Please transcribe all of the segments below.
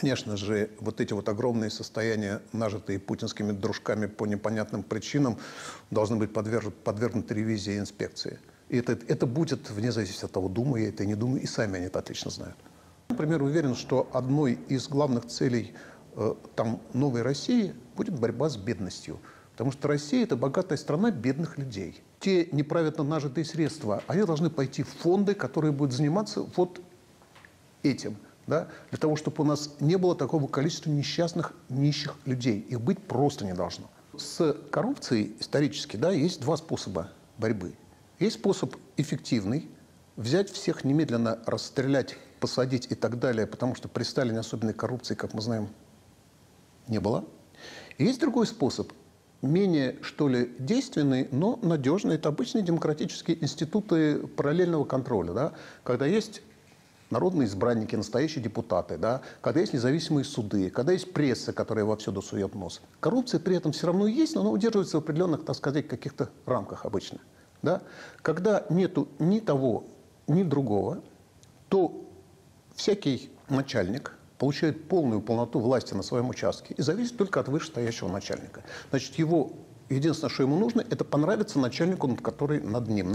Конечно же, вот эти вот огромные состояния, нажитые путинскими дружками по непонятным причинам, должны быть подверг- подвергнуты ревизии и инспекции. И это, это будет вне зависимости от того, думаю я это, не думаю, и сами они это отлично знают. Например, уверен, что одной из главных целей э, там, новой России будет борьба с бедностью. Потому что Россия – это богатая страна бедных людей. Те неправильно нажитые средства, они должны пойти в фонды, которые будут заниматься вот этим. Да, для того, чтобы у нас не было такого количества несчастных, нищих людей. Их быть просто не должно. С коррупцией исторически да, есть два способа борьбы. Есть способ эффективный, взять всех немедленно расстрелять, посадить и так далее, потому что при Сталине особенной коррупции, как мы знаем, не было. И есть другой способ, менее, что ли, действенный, но надежный. Это обычные демократические институты параллельного контроля, да, когда есть народные избранники, настоящие депутаты, да, когда есть независимые суды, когда есть пресса, которая вовсюду сует нос. Коррупция при этом все равно есть, но она удерживается в определенных, так сказать, каких-то рамках обычно. Да? Когда нету ни того, ни другого, то всякий начальник получает полную полноту власти на своем участке и зависит только от вышестоящего начальника. Значит, его единственное, что ему нужно, это понравиться начальнику, который над ним.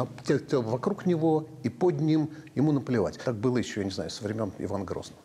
Вокруг него и под ним ему наплевать. Так было еще, я не знаю, со времен Ивана Грозного.